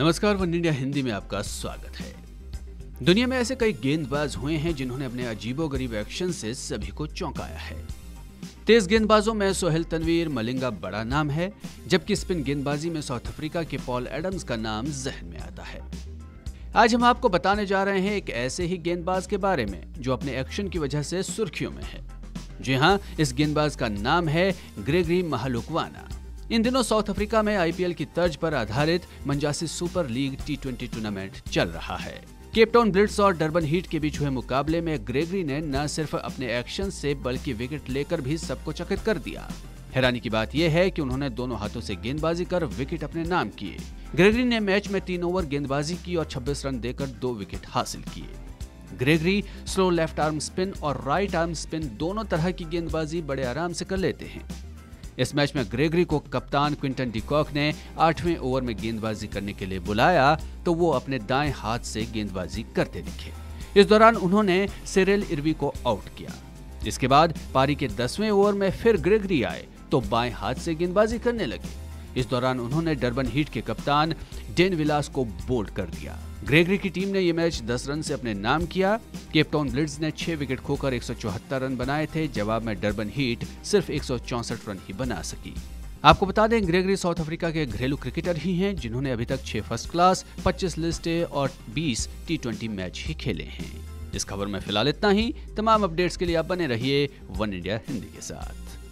नमस्कार, one India Hindi में आपका स्वागत है। दुनिया में ऐसे कई गेंदबाज हुए हैं जिन्होंने अपने अजीबोगरीब एक्शन से सभी को चौंकाया है। तेज गेंदबाजों में सोहेल तनवीर, मलिंगा बड़ा नाम है, जबकि स्पिन गेंदबाजी में साउथ अफ्रीका के पॉल एडम्स का नाम जहन में आता है। आज हम आपको बताने जा रहे हैं एक ऐसे ही गेंदबाज के बारे में, जो अपने एक्शन की वजह से सुर्खियों में है। जी हाँ इस गेंदबाज का नाम है ग्रेगरी महालुकवाना। इन दिनों साउथ अफ्रीका में आईपीएल की तर्ज पर आधारित Mzansi Super League T tournament चल रहा है। केपटाउन ब्लिट्स और डरबन हीट के बीच हुए मुकाबले में ग्रेगरी ने न सिर्फ़ अपने एक्शन से, बल्कि विकेट लेकर भी सबको चकित कर दिया। हैरानी की बात यह है कि उन्होंने दोनों हाथों से गेंदबाजी कर विकेट अपने नाम किए। ग्रेगरी ने मैच में तीन ओवर गेंदबाजी की और 26 रन देकर दो विकेट हासिल किए। Gregory slow left arm spin और राइट आर्म स्पिन दोनों तरह की गेंदबाजी बड़े आराम से कर लेते हैं। इस मैच में ग्रेगरी को कप्तान क्विंटन डिकॉक ने आठवें ओवर में गेंदबाजी करने के लिए बुलाया तो वो अपने दाएँ हाथ से गेंदबाजी करते दिखे। इस दौरान उन्होंने सिरेल इरवी को आउट किया। इसके बाद पारी के दसवें ओवर में फिर ग्रेगरी आए तो बाएँ हाथ से गेंदबाजी करने लगे। इस दौरान उन्होंने डरबन हीट के कप्तान डेन विलास को बोल्ड कर दिया। ग्रेगरी की टीम ने यह मैच 10 रन से अपने नाम किया। केपटाउन ब्लिट्स ने 6 विकेट खोकर एक सौ चौहत्तर रन बनाए थे। जवाब में डरबन हीट सिर्फ़ एक रन ही बना सकी। आपको बता दें, ग्रेगरी साउथ अफ्रीका के घरेलू क्रिकेटर ही हैं, जिन्होंने अभी तक 6 फ़र्स्ट क्लास 25 लिस्टे और 20 टी ट्वेंटी मैच ही खेले हैं। इस खबर में फ़िलहाल इतना ही। तमाम अपडेट्स के लिए आप बने रहिए वन इंडिया हिंदी के साथ।